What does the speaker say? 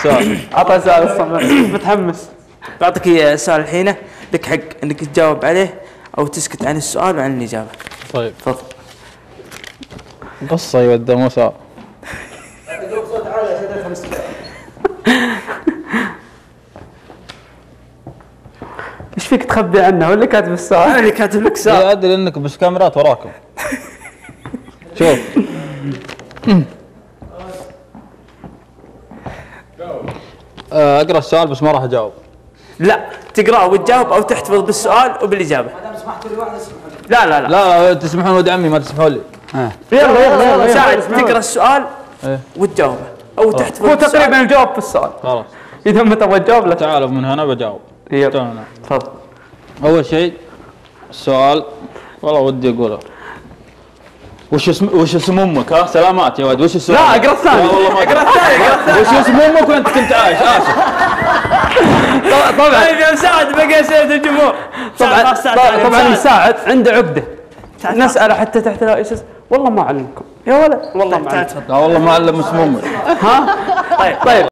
السؤال عطى سؤال متحمس. بعطيك إياه سؤال الحين لك حق إنك تجاوب عليه أو تسكت عن السؤال وعن الإجابة. طيب. تفضل. قصة يود مو سؤال. إيش فيك تخبي عنه؟ ولا كاتب أنا السؤال؟ اللي كاتب لك سؤال. لا أدري إنك بس كاميرات وراكم. شوف. أقرأ السؤال بس ما راح أجاوب. لا تقرأه وتجاوب أو تحتفظ بالسؤال وبالإجابة. لا لا لا. لا لا تسمحون ولد عمي ما تسمحون لي. يلا يلا يلا ساعد تقرأ السؤال إيه. وتجاوبه أو تحتفظ هو بالسؤال. تقريبا الجواب في السؤال. خلاص. إذا ما تبغى تجاوب لا. تعالوا من هنا بجاوب. يلا. تفضل. أول شيء السؤال والله ودي أقوله. وش اسم وش اسم أمك؟ ها؟ سلامات يا ولد وش السؤال؟ لا أقرأ الثاني. والله ما أقرأ الثاني وش اسم أمك؟ وأنت كنت عايش اسف طبعا. طيب يا مساعد بقى اسئله الجمهور. طبعا طبعا ساعد. مساعد عنده عقدة. نسأله حتى تحت اسمه؟ والله ما أعلمكم. يا ولد والله ما تعال أعلمكم. تفضل لا والله ما علم اسم أمك. ها؟ طيب. طيب.